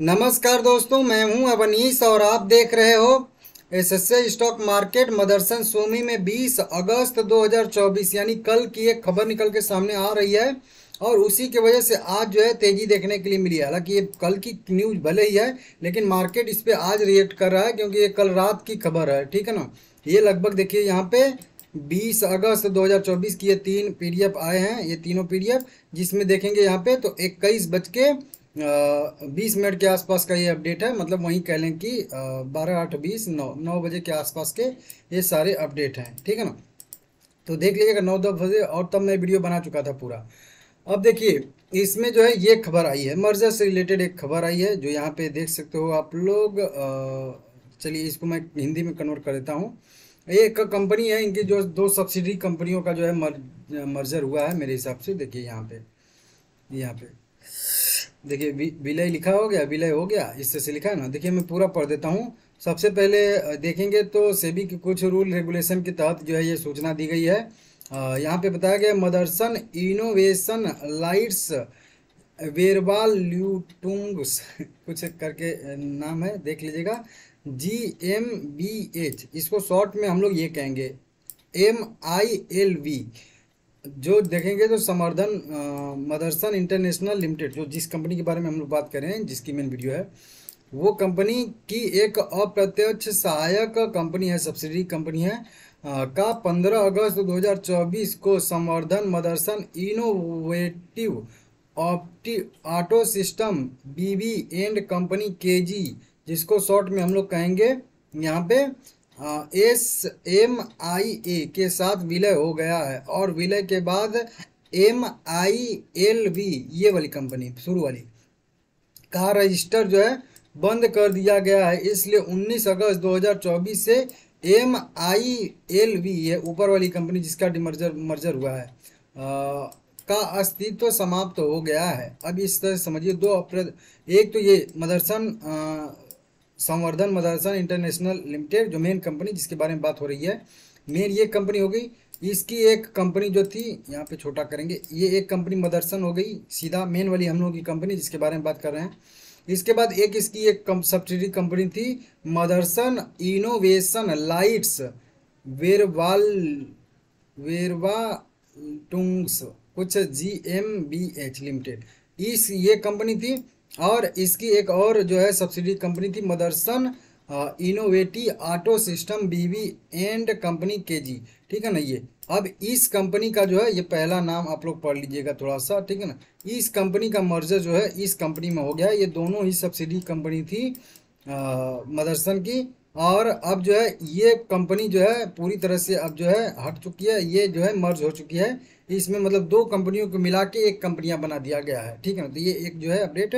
नमस्कार दोस्तों, मैं हूँ अवनीश और आप देख रहे हो SSA stock market Motherson Sumi में 20 अगस्त 2024 यानी कल की एक खबर निकल के सामने आ रही है और उसी की वजह से आज जो है तेज़ी देखने के लिए मिली है। हालाँकि ये कल की न्यूज़ भले ही है, लेकिन मार्केट इस पर आज रिएक्ट कर रहा है क्योंकि ये कल रात की खबर है, ठीक है ना? ये लगभग देखिए यहाँ पे 20 अगस्त 2024 की ये तीन पीडीएफ आए हैं, ये तीनों पीडीएफ जिसमें देखेंगे यहाँ पे तो इक्कीस बज के बीस मिनट के आसपास का ये अपडेट है। मतलब वहीं कह लें कि बारह आठ बीस नौ नौ बजे के आसपास के ये सारे अपडेट हैं। ठीक है ना? तो देख लीजिएगा, नौ दस बजे और तब मैं वीडियो बना चुका था पूरा। अब देखिए, इसमें जो है ये खबर आई है। मर्जर से रिलेटेड एक खबर आई है, जो यहाँ पे देख सकते हो आप लोग चलिए इसको मैं हिंदी में कन्वर्ट कर देता हूँ। एक कंपनी है, इनकी जो दो सब्सिडी कंपनियों का जो है मर्जर हुआ है मेरे हिसाब से। देखिए यहाँ पे यहाँ पे। देखिए विलय लिखा हो गया, विलय हो गया इससे से लिखा है ना? देखिए, मैं पूरा पढ़ देता हूँ। सबसे पहले देखेंगे तो सेबी के कुछ रूल रेगुलेशन के तहत जो है ये सूचना दी गई है। यहाँ पे बताया गया, मदरसन इनोवेशन लाइट्स वेरबाल ल्यूटुंग्स, कुछ करके नाम है, देख लीजिएगा। जी एम बी एच, इसको शॉर्ट में हम लोग ये कहेंगे, एम आई एल वी। जो देखेंगे तो समर्धन मदरसन इंटरनेशनल लिमिटेड जो जिस कंपनी के बारे में हम लोग बात कर रहे हैं जिसकी मेन वीडियो है वो कंपनी की एक अप्रत्यक्ष सहायक कंपनी है सब्सिडी कंपनी है आ, का 15 अगस्त 2024 को Samvardhana Motherson innovative opti auto system B B and company K G जिसको शॉर्ट में हम लोग कहेंगे यहाँ पे एस एम आई ए के साथ विलय हो गया है और विलय के बाद एम आई एल वी ये वाली कंपनी शुरू वाली। का रजिस्टर जो है बंद कर दिया गया है इसलिए 19 अगस्त 2024 से एम आई एल वी ये ऊपर वाली कंपनी जिसका डिमर्जर मर्जर हुआ है आ, का अस्तित्व समाप्त तो हो गया है। अब इस तरह समझिए दो अप्रैल एक तो ये Motherson Samvardhana Motherson international limited, जो मेन कंपनी जिसके बारे में बात हो रही है। मेन ये कंपनी हो गई। इसकी एक कंपनी जो थी, यहाँ पे छोटा करेंगे। ये एक कंपनी मदरसन हो गई। सीधा मेन वाली हम लोगों की कंपनी जिसके बारे में बात कर रहे हैं। इसके बाद एक इसकी एक सब्सिडी कंपनी थी, मदरसन इनोवेशन लाइट्स वेरवाल वेरवा टूंग्स कुछ G M B H limited इस ये कंपनी थी। और इसकी एक और जो है सब्सिडी कंपनी थी Motherson innovative auto system B V and company K G ठीक है ना ये? अब इस कंपनी का जो है, ये पहला नाम आप लोग पढ़ लीजिएगा थोड़ा सा ठीक है ना? इस कंपनी का मर्जर जो है, इस कंपनी में हो गया। ये दोनों ही सब्सिडी कंपनी थी मदरसन की। और अब जो है, ये कंपनी जो है, पूरी तरह से अब जो है, हट चुकी है, ये जो है मर्ज हो चुकी है। इसमें मतलब दो कंपनियों को मिला के एक कंपनियाँ बना दिया गया है, ठीक है ना? तो ये एक जो है अपडेट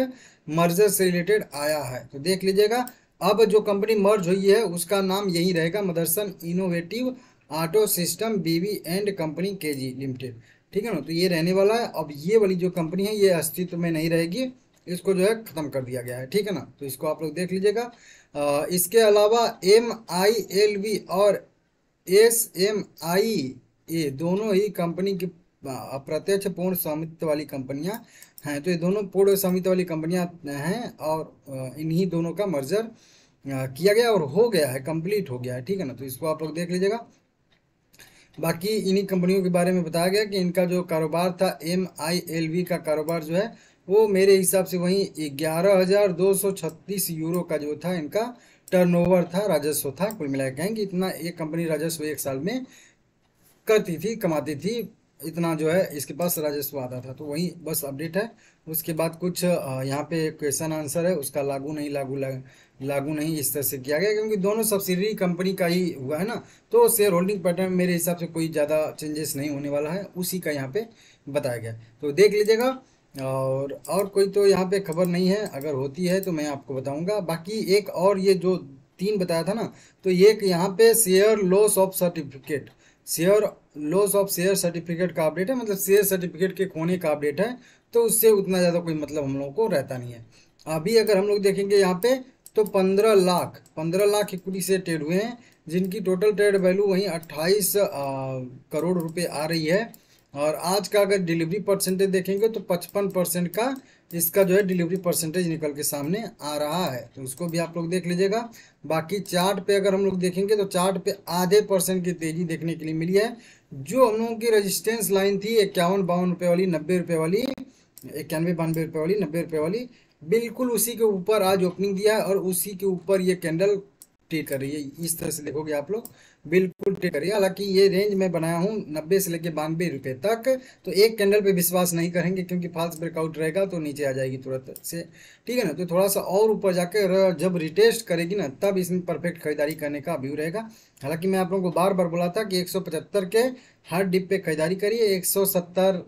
मर्जर से रिलेटेड आया है। तो देख लीजिएगा, अब जो कंपनी मर्ज हुई है, उसका नाम यही रहेगा Motherson innovative auto system B V and company K limited ठीक है ना? तो ये रहने वाला है। अब ये वाली जो कंपनी है, ये अस्तित्व में नहीं रहेगी। इसको जो है ख़त्म कर दिया गया है, ठीक है ना? तो इसको आप लोग देख लीजिएगा। इसके अलावा एम आई एल वी और एस एम आई ए दोनों ही कंपनी की अप्रत्यक्ष पूर्ण स्वामित्व वाली कंपनियाँ हैं। तो ये दोनों पूर्ण स्वामित्व वाली कंपनियाँ हैं और इन्हीं दोनों का मर्जर किया गया और हो गया है कंप्लीट हो गया है, ठीक है ना? तो इसको आप लोग देख लीजिएगा। बाकी इन्हीं कंपनियों के बारे में बताया गया कि इनका जो कारोबार था एम आई एल वी का कारोबार जो है वो मेरे हिसाब से वहीं ग्यारह हज़ार दो सौ छत्तीस यूरो का जो था, इनका टर्नओवर था, राजस्व था, कुल मिला कहेंगे इतना एक कंपनी राजस्व एक साल में करती थी, कमाती थी, इतना जो है इसके पास राजस्व आता था। तो वही बस अपडेट है। उसके बाद कुछ यहाँ पे क्वेश्चन आंसर है, उसका लागू नहीं, लागू लागू नहीं इस तरह से किया गया, क्योंकि दोनों सब्सिडरी कंपनी का ही हुआ है ना। तो शेयर होल्डिंग पैटर्न मेरे हिसाब से कोई ज़्यादा चेंजेस नहीं होने वाला है, उसी का यहाँ पे बताया गया। तो देख लीजिएगा और और कोई तो यहाँ पे खबर नहीं है। अगर होती है तो मैं आपको बताऊँगा। बाकी एक और ये जो तीन बताया था ना तो ये यहाँ पे share loss of certificate share loss of share certificate का अपडेट है मतलब शेयर सर्टिफिकेट के खोने का अपडेट है तो उससे उतना ज़्यादा कोई मतलब हम लोगों को रहता नहीं है। अभी अगर हम लोग देखेंगे यहाँ पे तो पंद्रह लाख पंद्रह लाख इक्विटी से ट्रेड हुए हैं, जिनकी टोटल ट्रेड वैल्यू वहीं अट्ठाईस करोड़ रुपये आ रही है। और आज का अगर डिलीवरी परसेंटेज देखेंगे तो पचपन परसेंट का इसका जो है डिलीवरी परसेंटेज निकल के सामने आ रहा है। तो उसको भी आप लोग देख लीजिएगा। बाकी चार्ट पे अगर हम लोग देखेंगे तो चार्ट पे आधे परसेंट की तेज़ी देखने के लिए मिली है। जो हम लोगों की रजिस्टेंस लाइन थी, इक्यावन बावन रुपये वाली, नब्बे रुपये वाली, इक्यानवे बानवे रुपये वाली, नब्बे रुपये वाली, बिल्कुल उसी के ऊपर आज ओपनिंग दिया है और उसी के ऊपर ये कैंडल ट्रेड कर रही है, इस तरह से देखोगे आप लोग, बिल्कुल ट्रेड कर रही है। हालाँकि ये रेंज मैं बनाया हूँ नब्बे से लेके बानवे रुपये तक तो एक कैंडल पे विश्वास नहीं करेंगे क्योंकि फाल्स ब्रेकआउट रहेगा तो नीचे आ जाएगी तुरंत से। ठीक है ना? तो थोड़ा सा और ऊपर जाकर जब रिटेस्ट करेगी ना, तब इसमें परफेक्ट खरीदारी करने का व्यू रहेगा। हालाँकि मैं आप लोगों को बार बार बोला था कि एक सौ पचहत्तर के हर डिप पे खरीदारी करिए, एक सौ सत्तर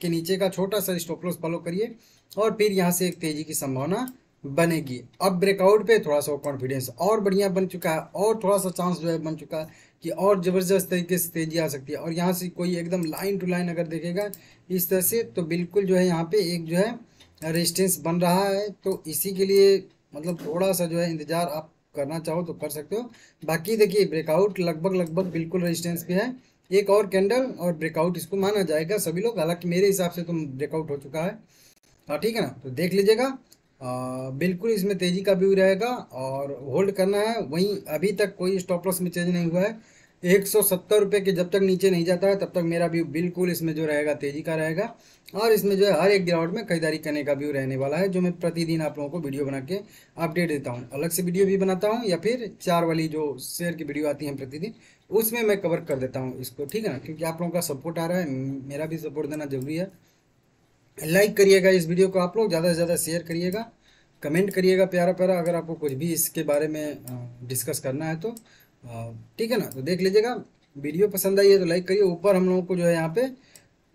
के नीचे का छोटा सा स्टॉप लॉस फॉलो करिए, और फिर यहाँ से एक तेज़ी की संभावना बनेगी। अब ब्रेकआउट पे थोड़ा सा कॉन्फिडेंस और बढ़िया बन चुका है और थोड़ा सा चांस जो है बन चुका है कि और ज़बरदस्त तरीके से तेज़ी आ सकती है। और यहाँ से कोई एकदम लाइन टू लाइन अगर देखेगा इस तरह से तो बिल्कुल जो है यहाँ पे एक जो है रेजिस्टेंस बन रहा है। तो इसी के लिए मतलब थोड़ा सा जो है इंतज़ार आप करना चाहो तो कर सकते हो। बाकी देखिए ब्रेकआउट लगभग लगभग बिल्कुल रजिस्टेंस पे है। एक और कैंडल और ब्रेकआउट इसको माना जाएगा। सभी लोग, हालाँकि मेरे हिसाब से तो ब्रेकआउट हो चुका है। हाँ ठीक है ना? तो देख लीजिएगा। बिल्कुल इसमें तेज़ी का व्यू रहेगा और होल्ड करना है। वहीं अभी तक कोई स्टॉप लॉस में चेंज नहीं हुआ है। एक सौ सत्तर रुपये के जब तक नीचे नहीं जाता है, तब तक मेरा व्यू बिल्कुल इसमें जो रहेगा, तेज़ी का रहेगा। और इसमें जो है, हर एक गिरावट में खरीदारी करने का व्यू रहने वाला है, जो मैं प्रतिदिन आप लोगों को वीडियो बना के अपडेट देता हूँ। अलग से वीडियो भी बनाता हूँ या फिर चार वाली जो शेयर की वीडियो आती हैं प्रतिदिन, उसमें मैं कवर कर देता हूँ इसको, ठीक है ना? क्योंकि आप लोगों का सपोर्ट आ रहा है, मेरा भी सपोर्ट देना ज़रूरी है। लाइक करिएगा इस वीडियो को आप लोग, ज़्यादा से ज़्यादा शेयर करिएगा। कमेंट करिएगा प्यारा प्यारा, अगर आपको कुछ भी इसके बारे में डिस्कस करना है तो। ठीक है ना? तो देख लीजिएगा वीडियो पसंद आई है तो लाइक करिए। ऊपर हम लोगों को जो है यहाँ पे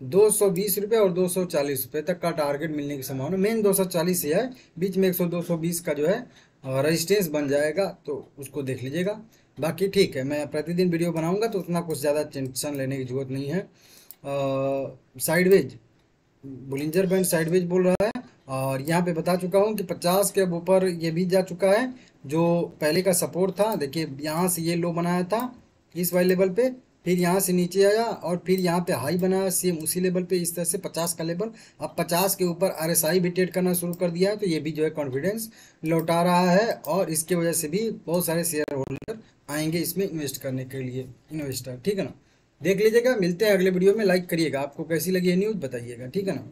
दो सौ बीस रुपये और दो सौ चालीस रुपये तक का टारगेट मिलने की संभावना। मेन दो सौ चालीस ही है, बीच में एक सौ, दो सौ बीस का जो है रजिस्टेंस बन जाएगा तो उसको देख लीजिएगा। बाकी ठीक है, मैं प्रतिदिन वीडियो बनाऊँगा तो उतना कुछ ज़्यादा टेंशन लेने की ज़रूरत नहीं है। साइडवेज बुलिंजर बैंड साइडवेज बोल रहा है और यहाँ पे बता चुका हूँ कि 50 के ऊपर ये भी जा चुका है, जो पहले का सपोर्ट था। देखिए, यहाँ से ये लो बनाया था, इस वाले लेवल पे, फिर यहाँ से नीचे आया और फिर यहाँ पे हाई बनाया सेम उसी लेवल पे इस तरह से 50 का लेवल अब 50 के ऊपर आर भी ट्रेड करना शुरू कर दिया है तो ये भी जो है कॉन्फिडेंस लौटा रहा है और इसके वजह से भी बहुत सारे शेयर होल्डर आएँगे इसमें इन्वेस्ट करने के लिए इन्वेस्टर ठीक है ना? देख लीजिएगा, मिलते हैं अगले वीडियो में। लाइक करिएगा। आपको कैसी लगी है न्यूज़ बताइएगा। ठीक है ना?